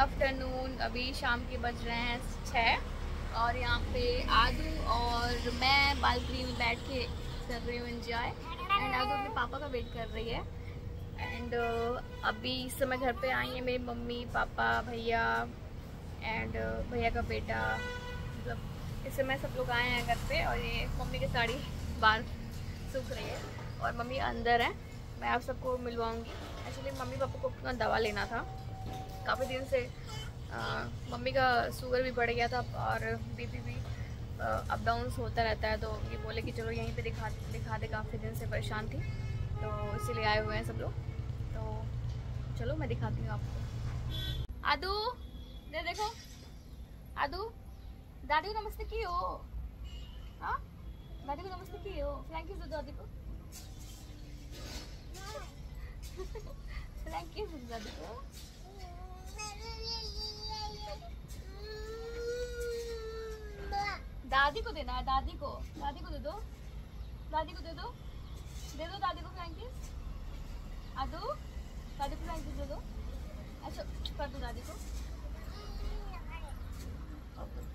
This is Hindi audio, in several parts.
आफ्टरनून अभी शाम के बज रहे हैं छः और यहाँ पे आदू और मैं बालकनी में बैठ के कर रही हूँ इंजॉय एंड आदू अपने पापा का वेट कर रही है एंड uh, अभी इस समय घर पे आई है मेरी मम्मी पापा भैया एंड uh, भैया का बेटा मतलब इस समय सब लोग आए हैं घर पे और ये मम्मी की साड़ी बाहर सूख रही है और मम्मी अंदर है मैं आप सबको मिलवाऊँगी। एक्चुअली मम्मी पापा को अपना दवा लेना था काफ़ी दिन से आ, मम्मी का शुगर भी बढ़ गया था और बीपी भी अप डाउन होता रहता है तो ये बोले कि चलो यहीं पे दिखा दिखा दे काफ़ी दिन से परेशान थी तो इसीलिए आए हुए हैं सब लोग। तो चलो मैं दिखाती हूँ आपको। आदू दे देखो। आदू दादी को नमस्ते की हो? हाँ दादी को नमस्ते की हो थैंक यू दादी को। थैंक यू दादी को। दादी को देना है, दादी को। दादी को दे दो। दादी को दे दो। दे दो दादी को फ्रैंकीज आदू, दादी को फ्रैंकीज दे दो। अच्छा कर दो दादी को।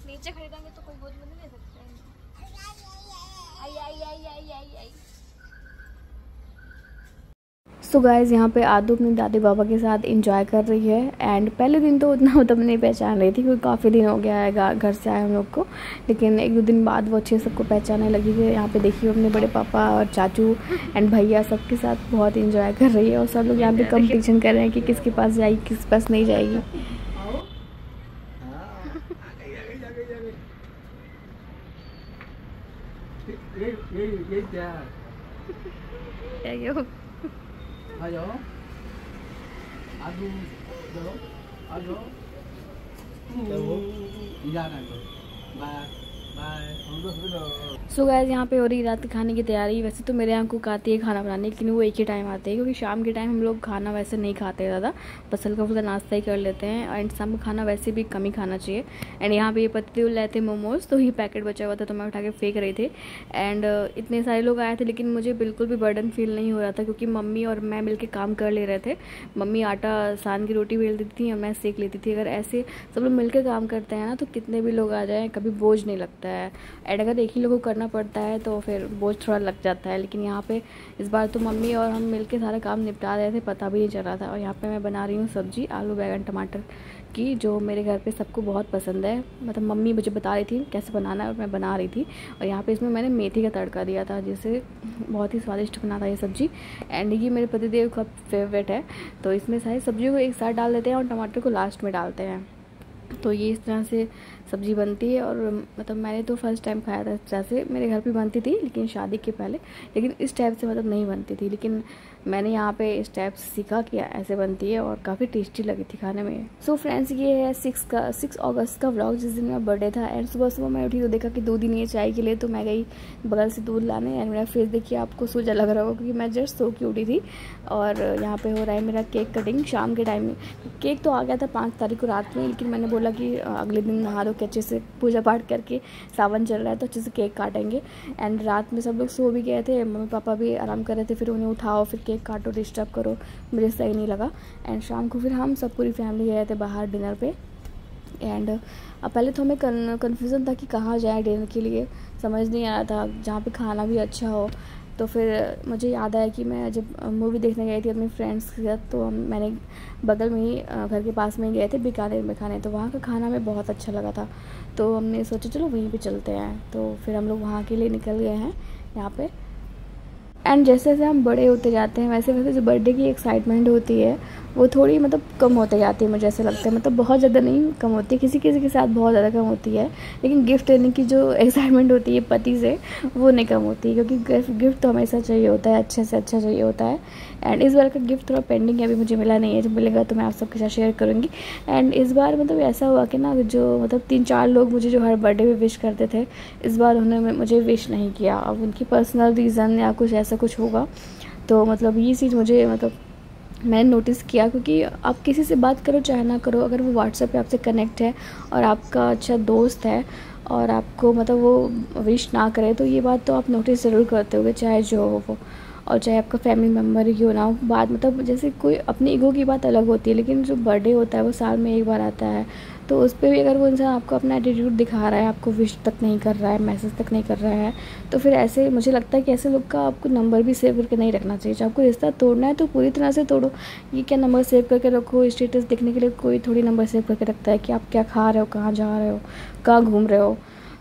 नीचे खरीदेंगे तो कोई बोझ नहीं ले सकते। आई आई आई आई आई आई। सो गाइज़ यहाँ पे आदू अपनी दादी बाबा के साथ इंजॉय कर रही है। एंड पहले दिन तो उतना मतलब नहीं पहचान रही थी क्योंकि काफ़ी दिन हो गया है घर से आए हम लोग को। लेकिन एक दो दिन बाद वो अच्छे सबको पहचानने लगी है यहाँ पे देखिए अपने बड़े पापा और चाचू एंड भैया सबके साथ बहुत इंजॉय कर रही है। और सब लोग यहाँ पे कम्पटिशन कर रहे हैं कि किसके पास जाएगी किस पास नहीं जाएगी। Ayo. Aduh. Ayo. Ayo. Tahu. Iya kan. Bye. सो so यहाँ पे हो रही रात के खाने की तैयारी। वैसे तो मेरे यहाँ कुक आती है खाना बनाने लेकिन वो एक ही टाइम आते हैं, क्योंकि शाम के टाइम हम लोग खाना वैसे नहीं खाते ज़्यादा। बस हल्का फुल्का नाश्ता ही कर लेते हैं एंड शाम खाना वैसे भी कम ही खाना चाहिए। एंड यहाँ पे ये पत्ते लाए थे मोमोज़ तो ही पैकेट बचा हुआ था तो मैं उठा के फेंक रही थी। एंड इतने सारे लोग आए थे, लेकिन मुझे बिल्कुल भी बर्डन फील नहीं हो रहा था, क्योंकि मम्मी और मैं मिल काम कर ले रहे थे। मम्मी आटा, सान की रोटी बेल देती थी, और मैं सेक लेती थी। अगर ऐसे सब लोग मिल काम करते हैं ना तो कितने भी लोग आ जाएँ, कभी बोझ नहीं लगता। है। एंड अगर एक ही लोगों को करना पड़ता है तो फिर बोझ थोड़ा लग जाता है। लेकिन यहाँ पे इस बार तो मम्मी और हम मिल के सारा काम निपटा रहे थे, पता भी नहीं चल रहा था। और यहाँ पे मैं बना रही हूँ सब्ज़ी, आलू, बैगन, टमाटर की, जो मेरे घर पे सबको बहुत पसंद है। मतलब मम्मी मुझे बता रही थी कैसे बनाना है और मैं बना रही थी। और यहाँ पे इसमें मैंने मेथी का तड़का दिया था जिससे बहुत ही स्वादिष्ट बना था ये सब्ज़ी। एंड ये मेरे पतिदेव का फेवरेट है। तो इसमें सारी सब्जियों को एक साथ डाल देते हैं और टमाटर को लास्ट में डालते हैं। तो ये इस तरह से सब्ज़ी बनती है और मतलब मैंने तो फ़र्स्ट टाइम खाया था इस तरह से मेरे घर पे बनती थी, लेकिन शादी के पहले, लेकिन इस टाइप से मतलब नहीं बनती थी। लेकिन मैंने यहाँ पे इस टाइप से सीखा कि ऐसे बनती है और काफ़ी टेस्टी लगी थी खाने में। सो so फ्रेंड्स ये है सिक्स का सिक्स अगस्त का व्लॉग जिस दिन मेरा बर्थडे था एंड सुबह सुबह मैं उठी तो देखा कि दो दिन ये चाय के लिए तो मैं गई बगल से दूध लाने एंड मेरा फेस देखिए आपको सोचा लग रहा होगा, क्योंकि मैं जस्ट सो की उठी थी। और यहाँ पर हो रहा है मेरा केक कटिंग शाम के टाइम में। केक तो आ गया था पाँच तारीख को रात में, लेकिन मैंने बोला कि अगले दिन नहा दो। के अच्छे से पूजा पाठ करके सावन चल रहा है तो अच्छे से केक काटेंगे। एंड रात में सब लोग सो भी गए थे, मम्मी पापा भी आराम कर रहे थे, फिर उन्हें उठाओ, फिर केक काटो डिस्टर्ब करो, मुझे सही नहीं लगा। एंड शाम को फिर हम सब पूरी फैमिली गए थे बाहर डिनर पर एंड अब पहले तो हमें कन्फ्यूज़न था कि कहाँ जाए डिनर के लिए। समझ नहीं आ रहा था, जहाँ पे खाना भी अच्छा हो। तो फिर मुझे याद आया कि मैं जब मूवी देखने गई थी अपने फ्रेंड्स के साथ तो मैंने बगल में ही घर के पास में ही गए थे बीकानेर में खाने तो वहाँ का खाना हमें बहुत अच्छा लगा था। तो हमने सोचा चलो वहीं पे चलते हैं। तो फिर हम लोग वहाँ के लिए निकल गए हैं, यहाँ पे। एंड जैसे जैसे हम बड़े होते जाते हैं, वैसे वैसे जो बर्थडे की एक्साइटमेंट होती है, वो थोड़ी मतलब कम होते जाती है मुझे ऐसा लगता है। मतलब बहुत ज़्यादा नहीं कम होती किसी किसी के साथ बहुत ज़्यादा कम होती है, लेकिन गिफ्ट देने की जो एक्साइटमेंट होती है पति से, वो नहीं कम होती क्योंकि गिफ्ट तो हमेशा चाहिए होता है, अच्छे से अच्छा चाहिए होता है। एंड इस बार का गिफ्ट थोड़ा पेंडिंग है, अभी मुझे मिला नहीं है, जब मिलेगा तो मैं आप सबके साथ शेयर करूँगी। एंड इस बार मतलब ऐसा हुआ कि ना, जो मतलब तीन चार लोग मुझे जो हर बर्थडे में विश करते थे, इस बार उन्होंने मुझे विश नहीं किया। अब उनकी पर्सनल रीज़न या कुछ ऐसा कुछ होगा। तो मतलब ये चीज़ मुझे मतलब मैंने नोटिस किया क्योंकि आप किसी से बात करो, चाहे ना करो, अगर वो व्हाट्सएप पे आपसे कनेक्ट है और आपका अच्छा दोस्त है और आपको मतलब वो विश ना करे तो ये बात तो आप नोटिस ज़रूर करते होगे, चाहे जो हो वो। और चाहे आपका फैमिली मेंबर ही क्यों ना हो बात मतलब जैसे कोई अपनी ईगो की बात अलग होती है, लेकिन जो बर्थडे होता है वो साल में एक बार आता है। तो उस पर भी अगर वो इंसान आपको अपना एटीट्यूड दिखा रहा है, आपको विश तक नहीं कर रहा है मैसेज तक नहीं कर रहा है तो फिर ऐसे मुझे लगता है कि ऐसे लोग का आपको नंबर भी सेव करके नहीं रखना चाहिए। जब आपको रिश्ता तोड़ना है तो पूरी तरह से तोड़ो। ये क्या नंबर सेव करके रखो? स्टेटस देखने के लिए कोई थोड़ी नंबर सेव करके रखता है कि आप क्या खा रहे हो, कहाँ जा रहे हो, कहाँ घूम रहे हो।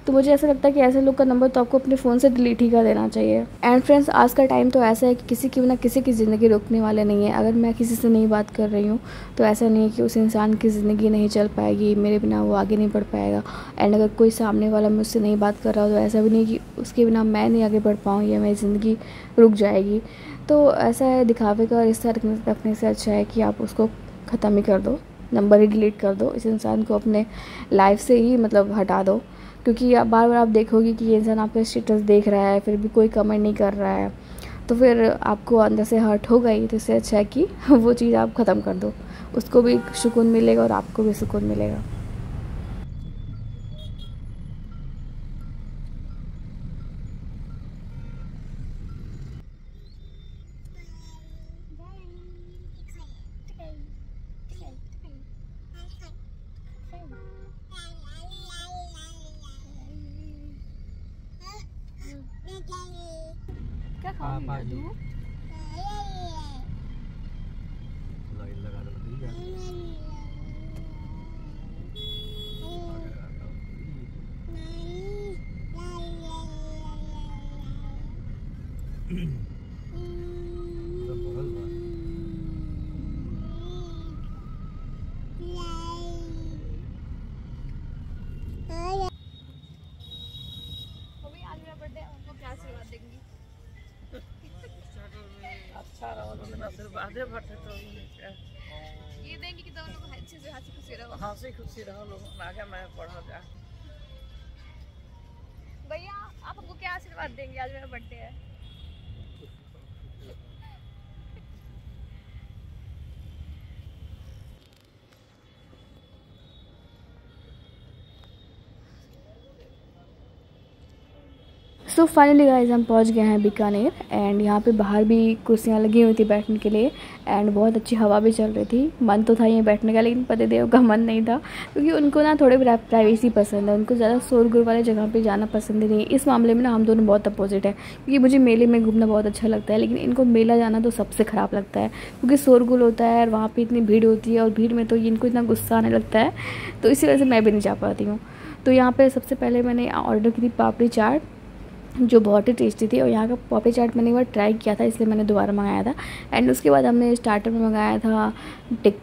तो मुझे ऐसा लगता है कि ऐसे लोग का नंबर तो आपको अपने फ़ोन से डिलीट ही कर देना चाहिए। एंड फ्रेंड्स आज का टाइम तो ऐसा है कि किसी की बिना किसी की ज़िंदगी रोकने वाले नहीं है। अगर मैं किसी से नहीं बात कर रही हूँ तो ऐसा नहीं है कि उस इंसान की ज़िंदगी नहीं चल पाएगी, मेरे बिना वो आगे नहीं बढ़ पाएगा। एंड अगर कोई सामने वाला मुझसे नहीं बात कर रहा हो तो ऐसा भी नहीं कि उसके बिना मैं नहीं आगे बढ़ पाऊँ या मेरी ज़िंदगी रुक जाएगी। तो ऐसा है, दिखावे का रिश्ता रखने से अच्छा है कि आप उसको ख़त्म ही कर दो। नंबर ही डिलीट कर दो। इस इंसान को अपने लाइफ से ही मतलब हटा दो। क्योंकि आप बार बार आप देखोगे कि ये इंसान आपका स्टेटस देख रहा है, फिर भी कोई कमेंट नहीं कर रहा है तो फिर आपको अंदर से हर्ट हो गई तो इससे अच्छा है कि वो चीज़ आप ख़त्म कर दो। उसको भी सुकून मिलेगा और आपको भी सुकून मिलेगा। क्या खाओगी पापा रहो तो आशीर्वादे तो ये देंगे कि लोग अच्छे से हँसी खुशी रहो। हँसी खुशी रहो लोग आगे मैं पढ़ा जा। भैया आप हमको क्या आशीर्वाद देंगे? आज मेरा बर्थडे है। सो फाइनली गाइज़ हम पहुँच गए हैं बीकानेर एंड यहाँ पे बाहर भी कुर्सियाँ लगी हुई थी बैठने के लिए एंड बहुत अच्छी हवा भी चल रही थी। मन तो था यहीं बैठने का, लेकिन पतिदेव का मन नहीं था, क्योंकि उनको ना थोड़े प्राइवेसी पसंद है, उनको ज़्यादा शोरगुल वाले जगह पे जाना पसंद नहीं है। इस मामले में ना हम दोनों बहुत अपोजिट है, क्योंकि मुझे मेले में घूमना बहुत अच्छा लगता है, लेकिन इनको मेला जाना तो सबसे ख़राब लगता है, क्योंकि शोरगुल होता है, और वहाँ पर इतनी भीड़ होती है, और भीड़ में तो इनको इतना गुस्सा आने लगता है तो इसी वजह से मैं भी नहीं जा पाती हूँ। तो यहाँ पर सबसे पहले मैंने ऑर्डर की थी पापड़ी चाट जो बहुत ही टेस्टी थी और यहाँ का पॉपी चाट मैंने एक बार ट्राई किया था, इसलिए मैंने दोबारा मंगाया था। एंड उसके बाद हमने स्टार्टर में मंगाया था टिक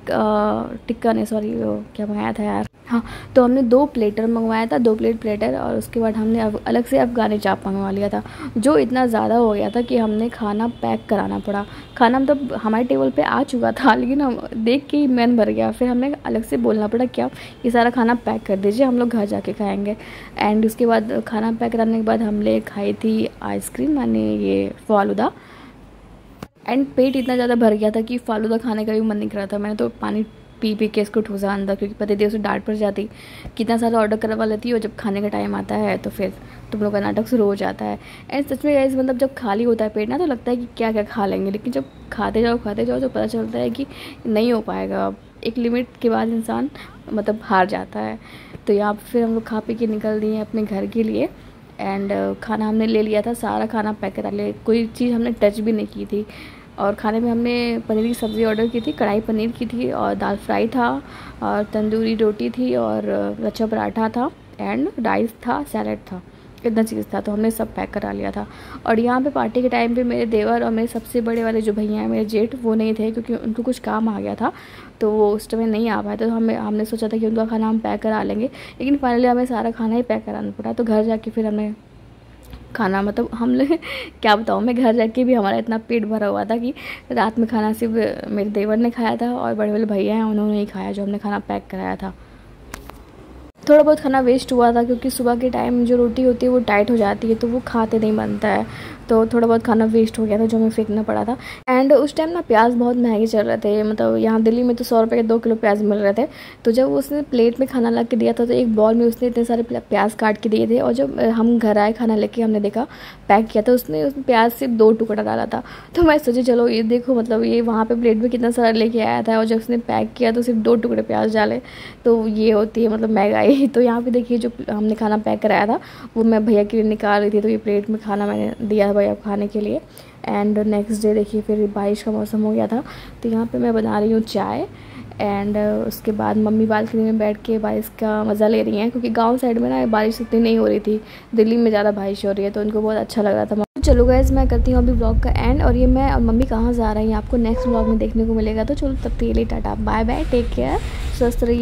टिक्का ने सॉरी क्या मंगाया था यार? हाँ तो हमने दो प्लेटर मंगवाया था, दो प्लेट प्लेटर और उसके बाद हमने अलग से अफ़गानी चाप मंगवा लिया था, जो इतना ज़्यादा हो गया था कि हमने खाना पैक कराना पड़ा। खाना मतलब हमारे टेबल पे आ चुका था, लेकिन हम देख के ही मन भर गया, फिर हमें अलग से बोलना पड़ा क्या ये सारा खाना पैक कर दीजिए, हम लोग घर जाके खाएँगे। एंड उसके बाद खाना पैक कराने के बाद हमने खाई थी आइसक्रीम, मैंने ये फालूदा। एंड पेट इतना ज़्यादा भर गया था कि फालूदा खाने का भी मन नहीं कर रहा था, मैंने तो पानी पी पी के इसको ठूसा अंदर, क्योंकि पति देव से डांट पड़ जाती। कितना सारा ऑर्डर करवा लेती है, और जब खाने का टाइम आता है तो फिर तुम लोग का नाटक शुरू हो जाता है। एंड सच में गाइस मतलब जब खाली होता है पेट ना तो लगता है कि क्या क्या खा लेंगे, लेकिन जब खाते जाओ खाते जाओ तो पता चलता है कि नहीं हो पाएगा। एक लिमिट के बाद इंसान मतलब हार जाता है। तो यहाँ फिर हम लोग खा पी के निकल दिए अपने घर के लिए। एंड खाना हमने ले लिया था, सारा खाना पैक करा लिया। कोई चीज़ हमने टच भी नहीं की थी। और खाने में हमने पनीर की सब्ज़ी ऑर्डर की थी, कढ़ाई पनीर की थी और दाल फ्राई था और तंदूरी रोटी थी और लच्छा पराठा था एंड राइस था सैलड था, इतना चीज़ था तो हमने सब पैक करा लिया था। और यहाँ पे पार्टी के टाइम पे मेरे देवर और मेरे सबसे बड़े वाले जो भैया हैं, मेरे जेठ, वो नहीं थे क्योंकि उनको कुछ काम आ गया था तो वो उस टाइम नहीं आ थे तो हमें हमने सोचा था कि उनका खाना हम पैक करा लेंगे, लेकिन फाइनली हमें सारा खाना ही पैक कराना पड़ा तो घर जाके फिर हमने खाना मतलब हम लोग, क्या बताऊँ, मैं घर जाके भी हमारा इतना पेट भरा हुआ था कि रात में खाना सिर्फ़ मेरे देवर ने खाया था और बड़े बड़े भैया हैं, उन्होंने ही खाया जो हमने खाना पैक कराया था। थोड़ा बहुत खाना वेस्ट हुआ था क्योंकि सुबह के टाइम जो रोटी होती है वो टाइट हो जाती है तो वो खाते नहीं बनता है। तो थोड़ा बहुत खाना वेस्ट हो गया था जो हमें फेंकना पड़ा था। एंड उस टाइम ना प्याज बहुत महँगे चल रहे थे मतलब यहाँ दिल्ली में तो सौ रुपये के दो किलो प्याज मिल रहे थे। तो जब उसने प्लेट में खाना ला के दिया था तो एक बॉल में उसने इतने सारे प्याज काट के दिए थे और जब हम घर आए, खाना लेके हमने देखा पैक किया था, उसने उस प्याज सिर्फ़ दो टुकड़ा डाला था। तो मैं सोची, चलो, ये देखो मतलब ये वहाँ पर प्लेट में कितना सारा लेके आया था और जब उसने पैक किया तो सिर्फ़ दो टुकड़े प्याज डाले। तो ये होती है मतलब महँगाई। तो यहाँ पे देखिए जो हमने खाना पैक कराया था, वो मैं भैया के लिए निकाल रही थी तो ये प्लेट में खाना मैंने दिया था भैया खाने के लिए। एंड नेक्स्ट डे देखिए फिर बारिश का मौसम हो गया था तो यहाँ पे मैं बना रही हूँ चाय। एंड उसके बाद मम्मी बालकनी में बैठ के बारिश का मज़ा ले रही हैं, क्योंकि गाँव साइड में ना बारिश इतनी नहीं हो रही थी, दिल्ली में ज़्यादा बारिश हो रही है तो उनको बहुत अच्छा लग रहा था। चलो गैस मैं करती हूँ अभी ब्लॉग का एंड और ये मैं और मम्मी कहाँ जा रही हैं, आपको नेक्स्ट ब्लॉग में देखने को मिलेगा तो चलो तब तक tata bye bye take care स्वस्थ रहिए।